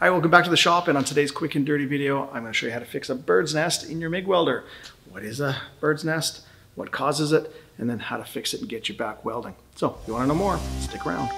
Hi, welcome back to the shop. And on today's quick and dirty video, I'm going to show you how to fix a bird's nest in your MIG welder. What is a bird's nest? What causes it? And then how to fix it and get you back welding. So if you want to know more, stick around.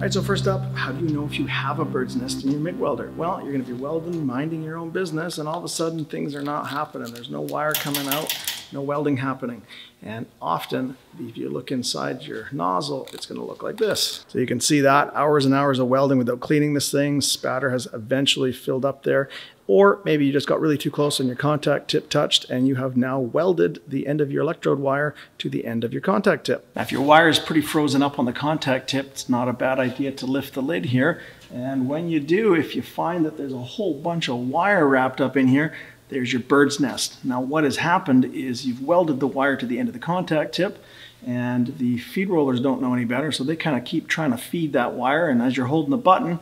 All right, so first up, how do you know if you have a bird's nest in your MIG welder? Well, you're gonna be welding, minding your own business, and all of a sudden things are not happening. There's no wire coming out, no welding happening. And often, if you look inside your nozzle, it's gonna look like this. So you can see that, hours and hours of welding without cleaning this thing. Spatter has eventually filled up there. Or maybe you just got really too close and your contact tip touched and you have now welded the end of your electrode wire to the end of your contact tip. Now, if your wire is pretty frozen up on the contact tip, it's not a bad idea to lift the lid here. And when you do, if you find that there's a whole bunch of wire wrapped up in here, there's your bird's nest. Now what has happened is you've welded the wire to the end of the contact tip and the feed rollers don't know any better, so they kind of keep trying to feed that wire and as you're holding the button,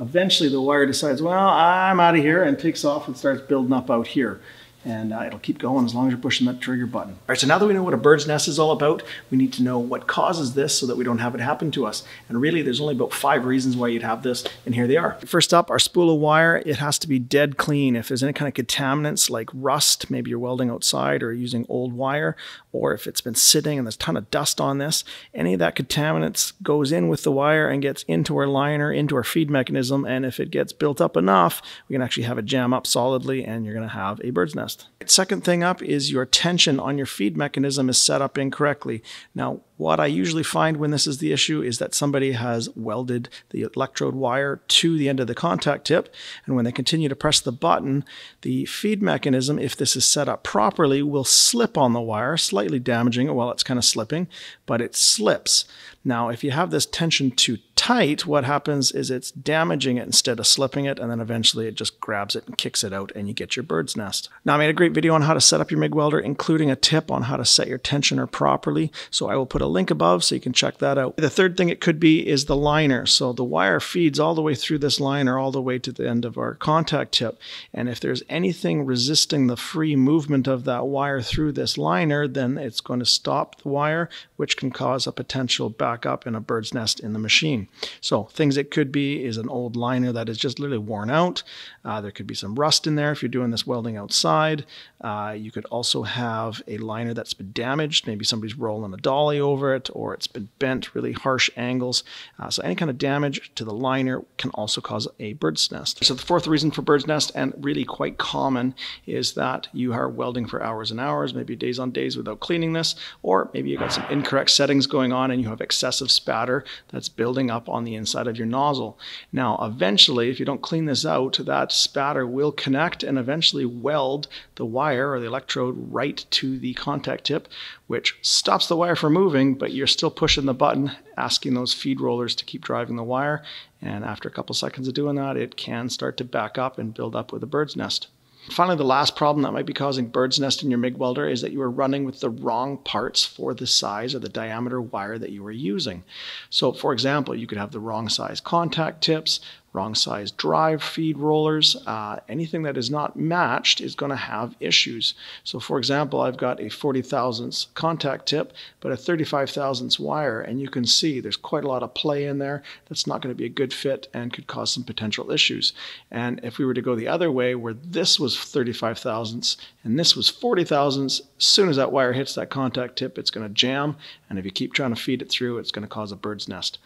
Eventually the wire decides, well, I'm out of here and takes off and starts building up out here and uh, it'll keep going as long as you're pushing that trigger button. All right, so now that we know what a bird's nest is all about, we need to know what causes this so that we don't have it happen to us. And really, there's only about five reasons why you'd have this, and here they are. First up, our spool of wire, it has to be dead clean. If there's any kind of contaminants like rust, maybe you're welding outside or using old wire, or if it's been sitting and there's a ton of dust on this, any of that contaminants goes in with the wire and gets into our liner, into our feed mechanism, and if it gets built up enough, we can actually have it jam up solidly and you're gonna have a bird's nest. Second thing up is your tension on your feed mechanism is set up incorrectly. Now, what I usually find when this is the issue is that somebody has welded the electrode wire to the end of the contact tip, and when they continue to press the button, the feed mechanism, if this is set up properly, will slip on the wire, slightly damaging it while it's kind of slipping, but it slips. Now, if you have this tension too tight, what happens is it's damaging it instead of slipping it, and then eventually it just grabs it and kicks it out, and you get your bird's nest. Now, I made a great video on how to set up your MIG welder, including a tip on how to set your tensioner properly, so I will put a link above so you can check that out. The third thing it could be is the liner. So the wire feeds all the way through this liner, all the way to the end of our contact tip, and if there's anything resisting the free movement of that wire through this liner, then it's going to stop the wire, which can cause a potential backup in a bird's nest in the machine. So things it could be is an old liner that is just literally worn out. Uh, there could be some rust in there if you're doing this welding outside. Uh, you could also have a liner that's been damaged. Maybe somebody's rolling a dolly over it or it's been bent really harsh angles. Uh, so any kind of damage to the liner can also cause a bird's nest. So the fourth reason for bird's nest and really quite common is that you are welding for hours and hours, maybe days on days without cleaning this, or maybe you got some incorrect settings going on and you have excessive spatter that's building up up on the inside of your nozzle. Now, eventually, if you don't clean this out, that spatter will connect and eventually weld the wire or the electrode right to the contact tip, which stops the wire from moving, but you're still pushing the button, asking those feed rollers to keep driving the wire. And after a couple seconds of doing that, it can start to back up and build up with a bird's nest. Finally, the last problem that might be causing bird's nest in your MIG welder is that you are running with the wrong parts for the size or the diameter wire that you are using. So for example, you could have the wrong size contact tips, wrong size drive feed rollers, uh, anything that is not matched is going to have issues. So for example, I've got a 40 thousandths contact tip, but a 35 thousandths wire, and you can see there's quite a lot of play in there. That's not going to be a good fit and could cause some potential issues. And if we were to go the other way, where this was 35 thousandths and this was 40 thousandths, as soon as that wire hits that contact tip, it's going to jam. And if you keep trying to feed it through, it's going to cause a bird's nest.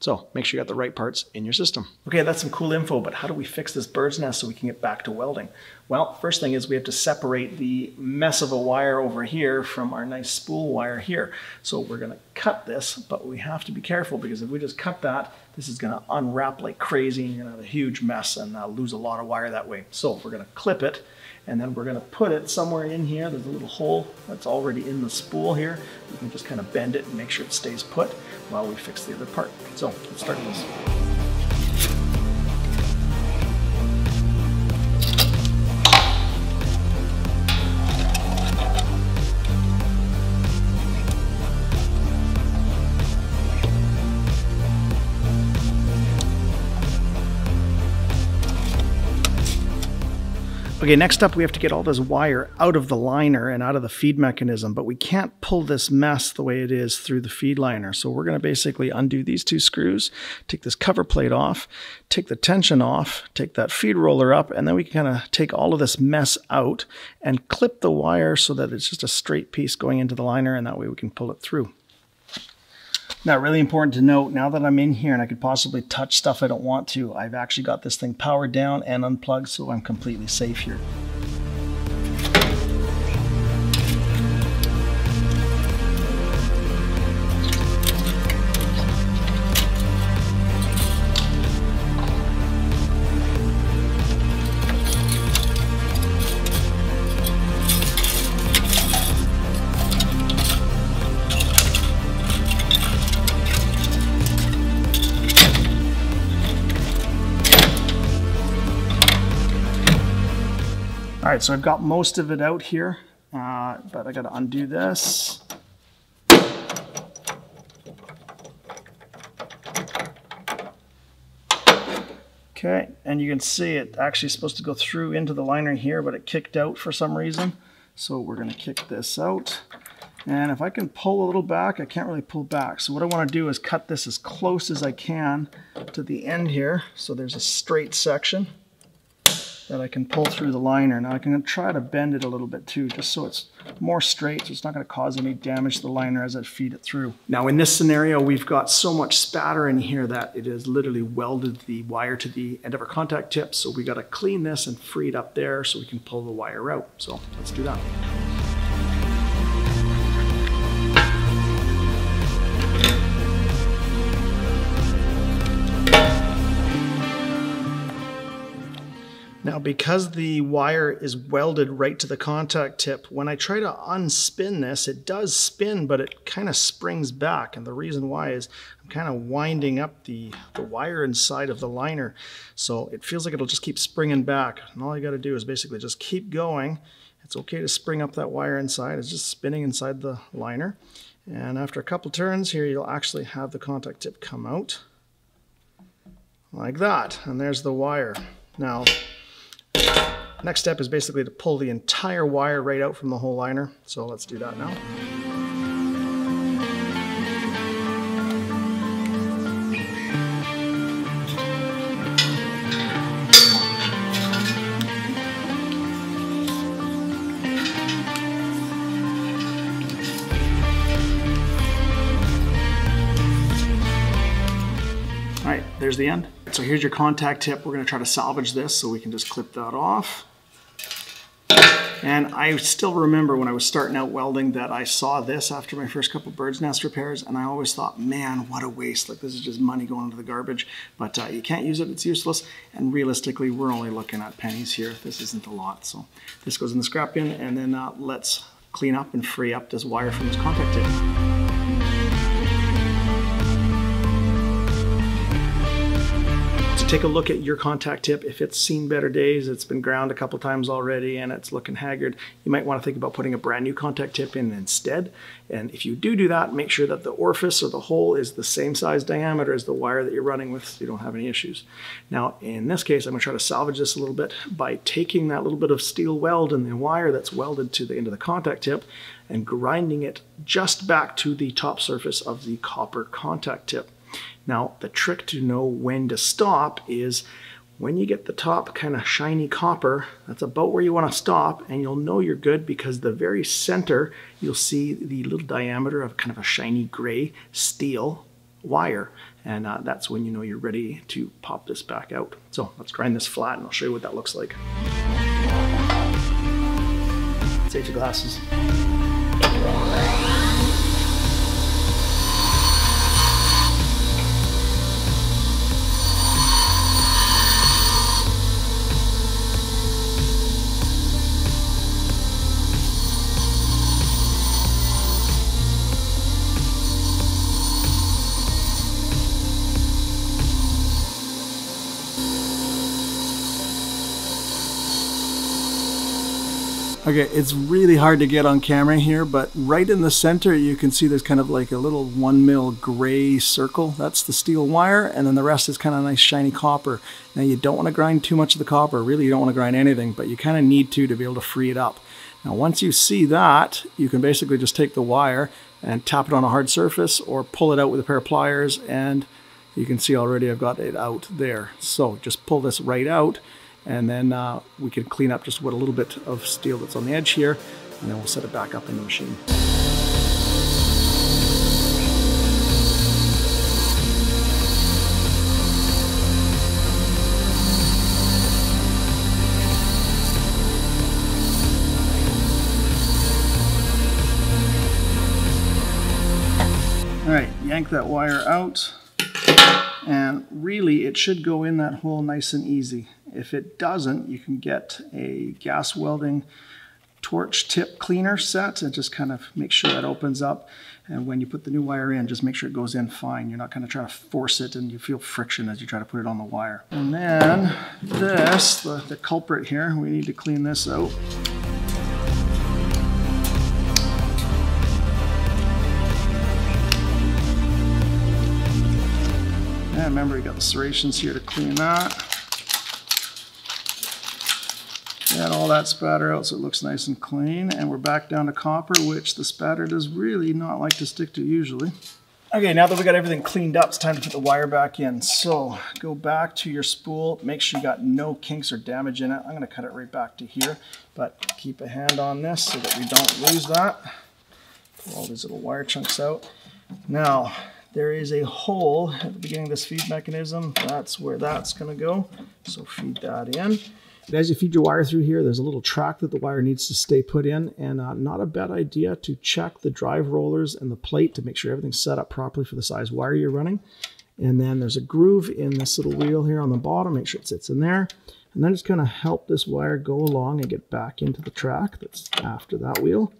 So make sure you got the right parts in your system. Okay, that's some cool info, but how do we fix this bird's nest so we can get back to welding? Well, first thing is we have to separate the mess of a wire over here from our nice spool wire here. So we're gonna cut this, but we have to be careful because if we just cut that, this is gonna unwrap like crazy and you're gonna have a huge mess and uh, lose a lot of wire that way. So we're gonna clip it and then we're gonna put it somewhere in here. There's a little hole that's already in the spool here. You can just kind of bend it and make sure it stays put while we fix the other part. So let's start this. Okay, next up we have to get all this wire out of the liner and out of the feed mechanism, but we can't pull this mess the way it is through the feed liner. So we're going to basically undo these two screws, take this cover plate off, take the tension off, take that feed roller up, and then we can kind of take all of this mess out and clip the wire so that it's just a straight piece going into the liner and that way we can pull it through. Now, really important to note, now that I'm in here and I could possibly touch stuff I don't want to, I've actually got this thing powered down and unplugged, so I'm completely safe here. All right, so I've got most of it out here, uh, but I got to undo this. Okay, and you can see it actually supposed to go through into the liner here, but it kicked out for some reason. So we're to kick this out. And if I can pull a little back, I can't really pull back. So what I want to do is cut this as close as I can to the end here. So there's a straight section that I can pull through the liner. Now I can try to bend it a little bit too, just so it's more straight, so it's not going to cause any damage to the liner as I feed it through. Now in this scenario, we've got so much spatter in here that it has literally welded the wire to the end of our contact tip. So we got to clean this and free it up there so we can pull the wire out. So let's do that. Now, because the wire is welded right to the contact tip, when I try to unspin this, it does spin, but it kind of springs back. And the reason why is I'm kind of winding up the, the wire inside of the liner. So it feels like it'll just keep springing back. And all you got to do is basically just keep going. It's okay to spring up that wire inside. It's just spinning inside the liner. And after a couple turns here, you'll actually have the contact tip come out like that. And there's the wire. Now, Next step is basically to pull the entire wire right out from the whole liner. So let's do that now. All right, there's the end. So here's your contact tip. We're gonna try to salvage this so we can just clip that off. And I still remember when I was starting out welding that I saw this after my first couple bird's nest repairs, and I always thought, man, what a waste. Like, this is just money going into the garbage. But uh, you can't use it, it's useless. And realistically, we're only looking at pennies here. This isn't a lot. So this goes in the scrap bin, and then uh, let's clean up and free up this wire from this contact tip. Take a look at your contact tip. If it's seen better days, it's been ground a couple times already and it's looking haggard, you might want to think about putting a brand new contact tip in instead. And if you do do that, make sure that the orifice or the hole is the same size diameter as the wire that you're running with so you don't have any issues. Now, in this case, I'm going to try to salvage this a little bit by taking that little bit of steel weld in the wire that's welded to the end of the contact tip and grinding it just back to the top surface of the copper contact tip. Now, the trick to know when to stop is when you get the top kind of shiny copper, that's about where you want to stop, and you'll know you're good because the very center, you'll see the little diameter of kind of a shiny gray steel wire. And uh, that's when you know you're ready to pop this back out. So let's grind this flat and I'll show you what that looks like. Safety glasses. Okay, it's really hard to get on camera here, but right in the center you can see there's kind of like a little one mil gray circle. That's the steel wire, and then the rest is kind of nice shiny copper. Now you don't want to grind too much of the copper, really you don't want to grind anything, but you kind of need to to be able to free it up. Now once you see that, you can basically just take the wire and tap it on a hard surface or pull it out with a pair of pliers and you can see already I've got it out there. So just pull this right out and then uh, we can clean up just what a little bit of steel that's on the edge here, and then we'll set it back up in the machine. All right, yank that wire out. And really, it should go in that hole nice and easy. If it doesn't, you can get a gas welding torch tip cleaner set and just kind of make sure that opens up. And when you put the new wire in, just make sure it goes in fine. You're not going to try to force it and you feel friction as you try to put it on the wire. And then this, the, the culprit here, we need to clean this out. And remember, you got the serrations here to clean that. All that spatter out so it looks nice and clean. And we're back down to copper, which the spatter does really not like to stick to usually. Okay, now that we got everything cleaned up, it's time to put the wire back in. So go back to your spool, make sure you got no kinks or damage in it. I'm gonna cut it right back to here, but keep a hand on this so that we don't lose that. Pull all these little wire chunks out. Now, there is a hole at the beginning of this feed mechanism. That's where that's gonna go. So feed that in. And as you feed your wire through here, there's a little track that the wire needs to stay put in and uh, not a bad idea to check the drive rollers and the plate to make sure everything's set up properly for the size wire you're running. And then there's a groove in this little wheel here on the bottom, make sure it sits in there. And then kind of help this wire go along and get back into the track that's after that wheel.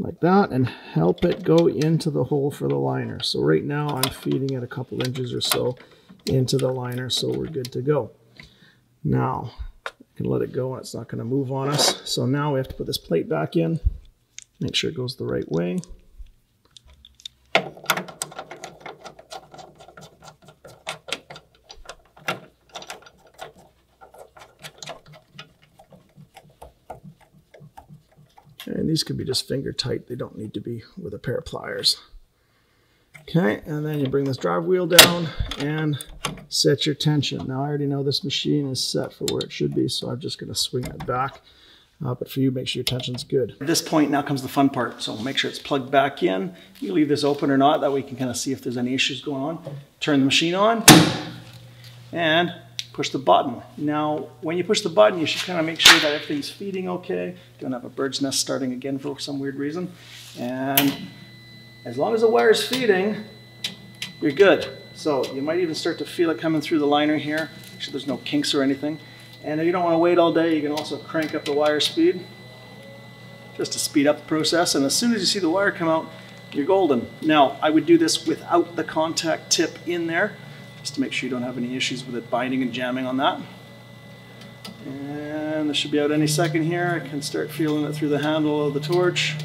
Like that, and help it go into the hole for the liner. So right now I'm feeding it a couple inches or so into the liner so we're good to go. Now, I can let it go and it's not going to move on us. So now we have to put this plate back in, make sure it goes the right way. And these could be just finger tight. They don't need to be with a pair of pliers. Okay, and then you bring this drive wheel down and set your tension. Now I already know this machine is set for where it should be, so I'm just gonna swing it back. Uh, but for you, make sure your tension's good. At this point, now comes the fun part. So make sure it's plugged back in. You leave this open or not, that way you can kind of see if there's any issues going on. Turn the machine on and push the button. Now, when you push the button, you should kind of make sure that everything's feeding okay. Don't have a bird's nest starting again for some weird reason. And as long as the wire is feeding, you're good. So you might even start to feel it coming through the liner here. Make sure there's no kinks or anything. And if you don't want to wait all day, you can also crank up the wire speed just to speed up the process. And as soon as you see the wire come out, you're golden. Now, I would do this without the contact tip in there, just to make sure you don't have any issues with it binding and jamming on that. And this should be out any second here. I can start feeling it through the handle of the torch.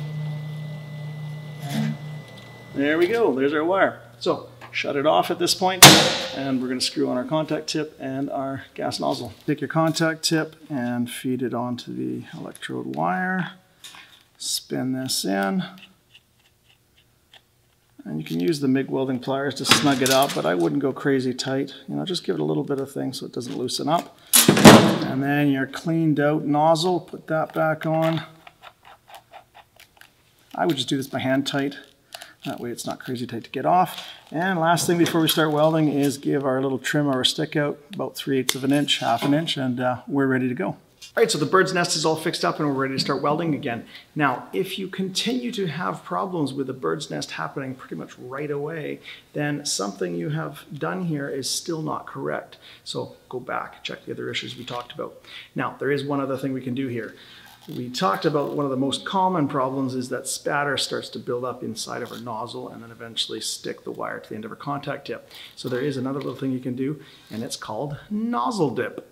There we go, there's our wire. So shut it off at this point and we're gonna screw on our contact tip and our gas nozzle. Take your contact tip and feed it onto the electrode wire. Spin this in. And you can use the MIG welding pliers to snug it up, but I wouldn't go crazy tight. You know, just give it a little bit of thing so it doesn't loosen up. And then your cleaned out nozzle, put that back on. I would just do this by hand tight. That way it's not crazy tight to get off. And last thing before we start welding is give our little trim our stick out about 3 eighths of an inch, half an inch, and uh, we're ready to go. All right, so the bird's nest is all fixed up and we're ready to start welding again. Now, if you continue to have problems with the bird's nest happening pretty much right away, then something you have done here is still not correct. So go back, check the other issues we talked about. Now, there is one other thing we can do here we talked about one of the most common problems is that spatter starts to build up inside of our nozzle and then eventually stick the wire to the end of our contact tip. So there is another little thing you can do and it's called nozzle dip.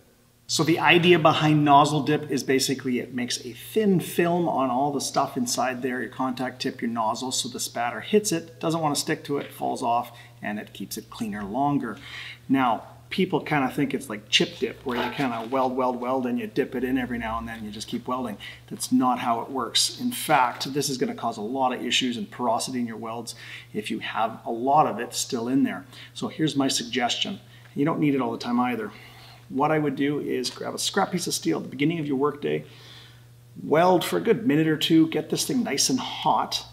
So the idea behind nozzle dip is basically it makes a thin film on all the stuff inside there, your contact tip, your nozzle, so the spatter hits it, doesn't want to stick to it, falls off, and it keeps it cleaner longer. Now, people kind of think it's like chip dip, where you kind of weld, weld, weld, and you dip it in every now and then, and you just keep welding. That's not how it works. In fact, this is going to cause a lot of issues and porosity in your welds if you have a lot of it still in there. So here's my suggestion. You don't need it all the time either what I would do is grab a scrap piece of steel at the beginning of your workday, weld for a good minute or two, get this thing nice and hot,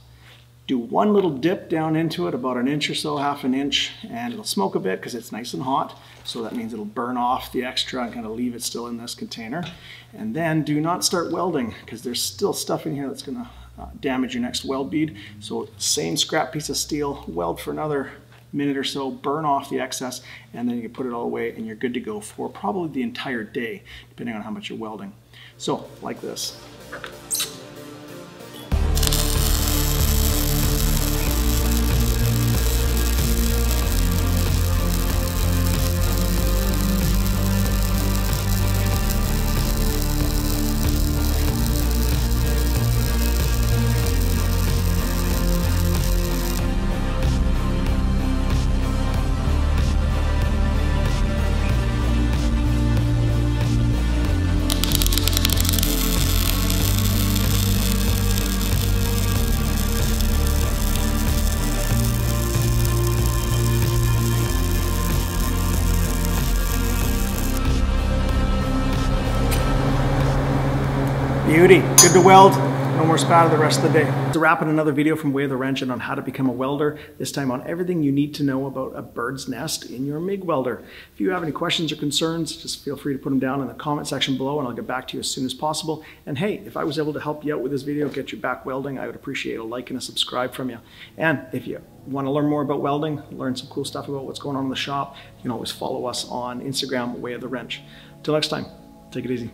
do one little dip down into it, about an inch or so, half an inch, and it'll smoke a bit because it's nice and hot. So that means it'll burn off the extra and kind of leave it still in this container. And then do not start welding because there's still stuff in here that's gonna uh, damage your next weld bead. So same scrap piece of steel, weld for another minute or so, burn off the excess, and then you can put it all away and you're good to go for probably the entire day, depending on how much you're welding. So, like this. Good to weld. No more spatter the rest of the day. To wrap in another video from Way of the Wrench and on how to become a welder, this time on everything you need to know about a bird's nest in your MIG welder. If you have any questions or concerns, just feel free to put them down in the comment section below and I'll get back to you as soon as possible. And hey, if I was able to help you out with this video, get you back welding, I would appreciate a like and a subscribe from you. And if you want to learn more about welding, learn some cool stuff about what's going on in the shop, you can always follow us on Instagram, Way of the Wrench. Till next time, take it easy.